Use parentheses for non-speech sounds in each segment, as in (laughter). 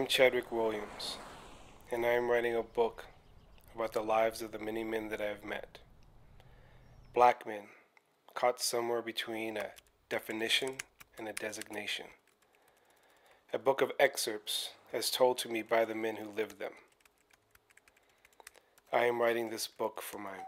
am Chadwick Williams, and I am writing a book about the lives of the many men that I have met. Black men, caught somewhere between a definition and a designation. A book of excerpts as told to me by the men who lived them. I am writing this book for my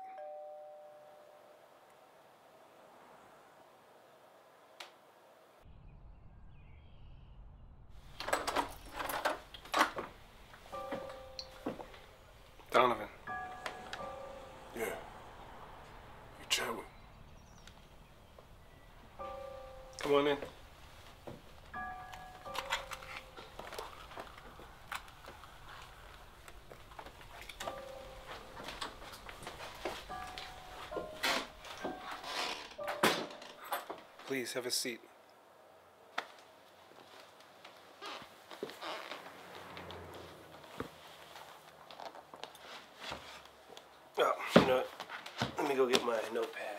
Donovan. Yeah. You Chadwick. Come on in. Please have a seat. Oh, you know? Let me go get my notepad.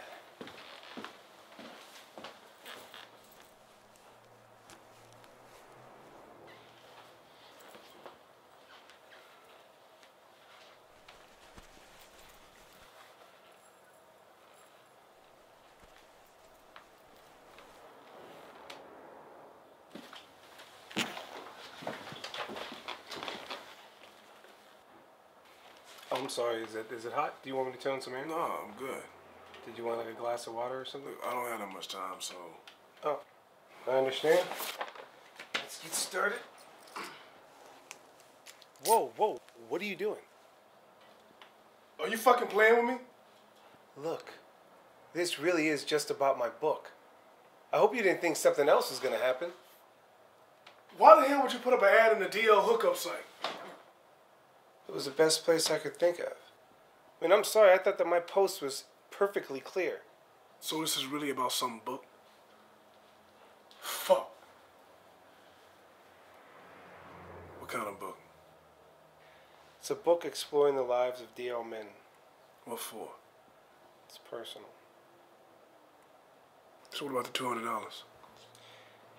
Oh, I'm sorry. Is it is it hot? Do you want me to turn some air? No, I'm good. Did you want like a glass of water or something? Look, I don't have that much time, so Oh, I understand. Let's get started. (clears throat) Whoa, whoa! What are you doing? Are you fucking playing with me? Look, this really is just about my book. I hope you didn't think something else was gonna happen. Why the hell would you put up an ad in the DL hookup site? It was the best place I could think of. I mean, I'm sorry, I thought that my post was perfectly clear. So this is really about some book? Fuck. What kind of book? It's a book exploring the lives of DL men. What for? It's personal. So what about the $200?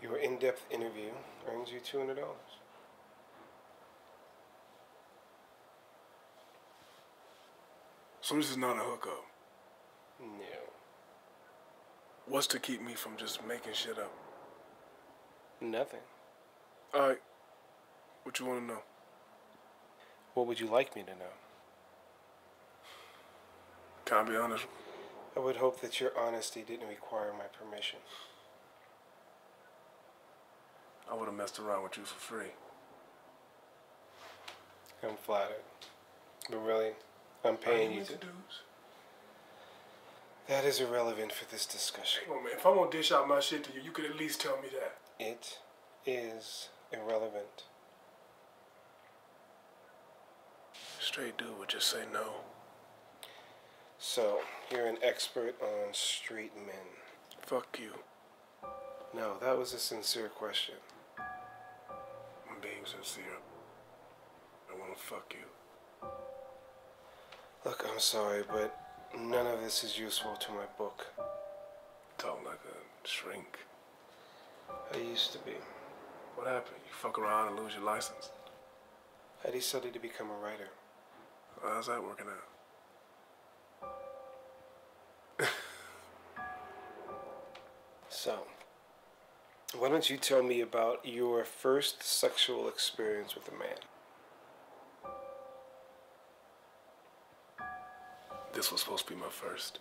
Your in-depth interview earns you $200. So this is not a hookup. No. What's to keep me from just making shit up? Nothing. Alright. What you wanna know? What would you like me to know? Can I be honest? I would hope that your honesty didn't require my permission. I would have messed around with you for free. I'm flattered. But really, I'm paying you to. That is irrelevant for this discussion. Come on, man. If I'm gonna dish out my shit to you, you could at least tell me that. It is irrelevant. Straight dude would just say no. So, you're an expert on street men. Fuck you. No, that was a sincere question. I'm being sincere. I wanna fuck you. I'm sorry, but none of this is useful to my book. Talk like a shrink. I used to be. What happened? You fuck around and lose your license? I decided to become a writer. How's that working out? (laughs) So, why don't you tell me about your first sexual experience with a man? This was supposed to be my first.